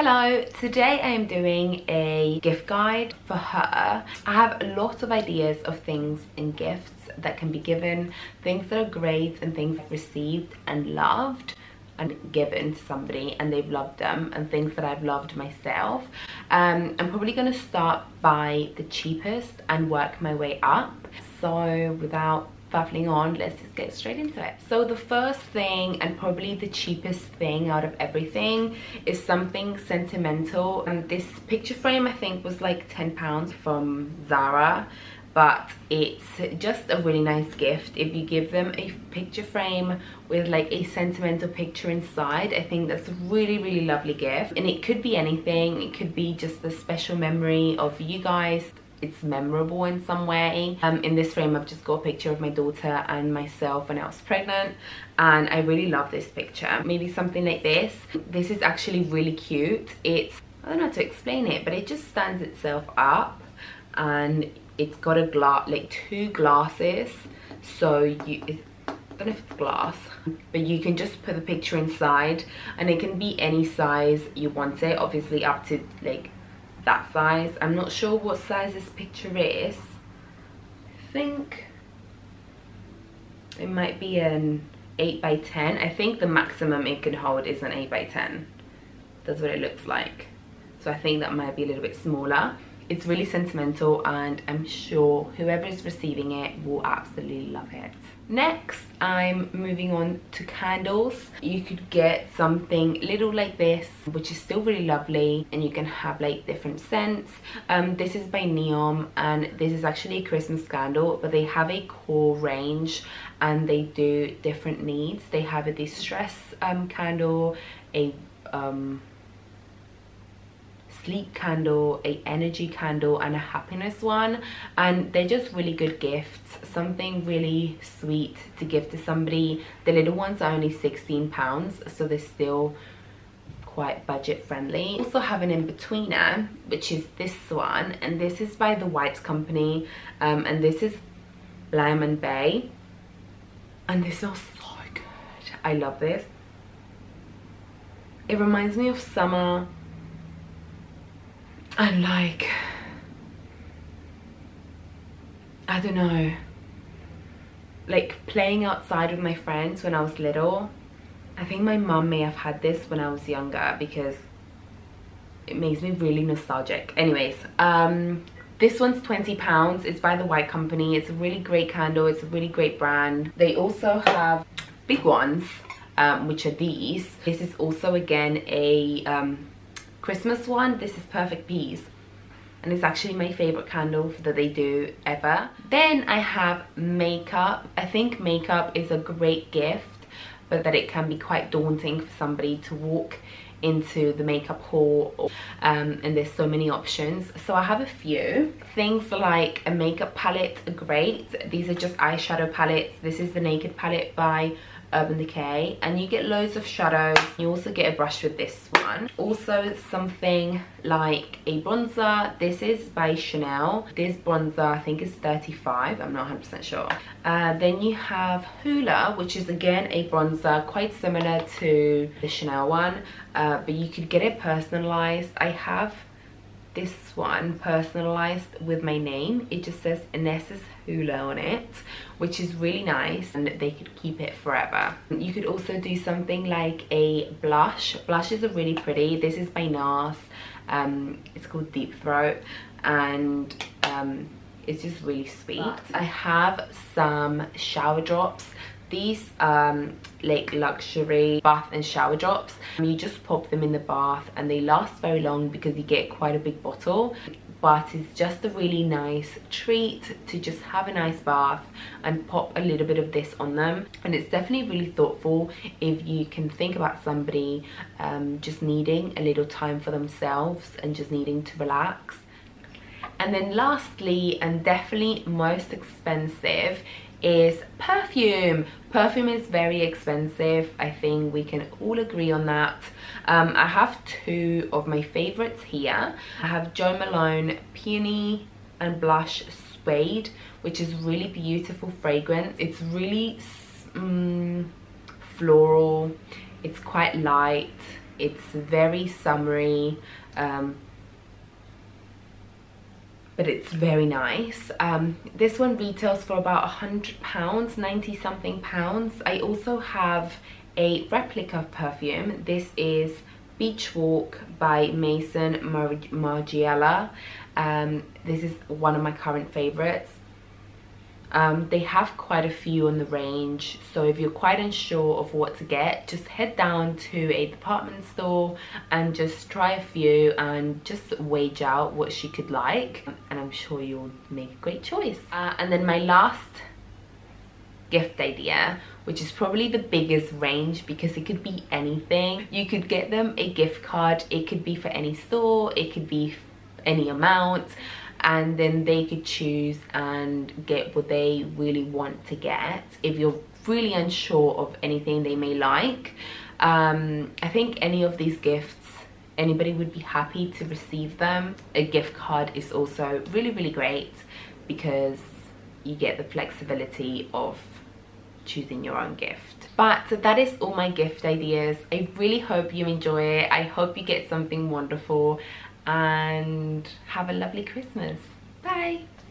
Hello, today I am doing a gift guide for her. I have a lot of ideas of things and gifts that can be given, things that are great and things received and loved and given to somebody and they've loved them and things that I've loved myself. Um, I'm probably going to start by the cheapest and work my way up. So without faffling on let's just get straight into it. So the first thing and probably the cheapest thing out of everything is something sentimental. And this picture frame i think was like 10 pounds from zara but it's just a really nice gift. If you give them a picture frame with like a sentimental picture inside i think that's a really really lovely gift. And it could be anything. It could be just a special memory of you guys it's memorable in some way. Um in this frame i've just got a picture of my daughter and myself when i was pregnant and i really love this picture. Maybe something like this. This is actually really cute. It's i don't know how to explain it but it just stands itself up and it's got a glass like two glasses. So you I don't know if it's glass but you can just put the picture inside and it can be any size you want it obviously up to like that size. I'm not sure what size this picture is. I think it might be an 8 by 10 i think the maximum it can hold is an 8 by 10 that's what it looks like. So i think that might be a little bit smaller it's really sentimental and i'm sure whoever is receiving it will absolutely love it. Next i'm moving on to candles. You could get something little like this which is still really lovely and you can have like different scents. Um, this is by neom and this is actually a christmas candle but they have a core range and they do different needs. They have a de-stress um, candle a um, sleep candle a energy candle and a happiness one. And they're just really good gifts. Something really sweet to give to somebody. The little ones are only 16 pounds so they're still quite budget friendly. Also have an in-betweener which is this one. And this is by the white company. Um, and this is lemon bay. And this smells so good. I love this. It reminds me of summer and like I don't know. Like playing outside with my friends when I was little. I think my mum may have had this when I was younger because it makes me really nostalgic. Anyways um this one's 20 pounds. It's by the white company. It's a really great candle. It's a really great brand. They also have big ones um, which are these. This is also again a um, Christmas one, this is Perfect Peace. And it's actually my favorite candle that they do ever. Then I have makeup. I think makeup is a great gift, but that it can be quite daunting for somebody to walk into the makeup hall um, and there's so many options so I have a few things like a makeup palette great these are just eyeshadow palettes this is the Naked palette by Urban Decay and you get loads of shadows. You also get a brush with this one. Also something like a bronzer. This is by Chanel. This bronzer I think is 35. I'm not 100% sure. Uh, then you have Hoola which is again a bronzer quite similar to the Chanel one uh, but you could get it personalized. I have this one personalized with my name. It just says Ines's Hoola on it which is really nice and they could keep it forever. You could also do something like a blush. Blushes are really pretty this is by NARS um, it's called Deep Throat and um, it's just really sweet. I have some shower drops these um like luxury bath and shower drops. You just pop them in the bath and they last very long because you get quite a big bottle. But it's just a really nice treat to just have a nice bath and pop a little bit of this on them. And it's definitely really thoughtful if you can think about somebody um, just needing a little time for themselves and just needing to relax. And then lastly and definitely most expensive is perfume. Perfume is very expensive. I think we can all agree on that. Um, i have two of my favorites here. I have jo malone peony and blush suede which is really beautiful fragrance. It's really um, floral. It's quite light. It's very summery. Um, but it's very nice. Um, this one retails for about a hundred pounds 90 something pounds. I also have a replica perfume. This is beach walk by Maison Mar margiela. Um, this is one of my current favorites. Um, they have quite a few on the range so if you're quite unsure of what to get just head down to a department store and just try a few and just wage out what she could like I'm sure you'll make a great choice. Uh, and then my last gift idea which is probably the biggest range because it could be anything. You could get them a gift card. It could be for any store. It could be any amount. And then they could choose and get what they really want to get. If you're really unsure of anything they may like um, I think any of these gifts anybody would be happy to receive them. A gift card is also really really great because you get the flexibility of choosing your own gift. But that is all my gift ideas. I really hope you enjoy it. I hope you get something wonderful. And have a lovely Christmas. Bye.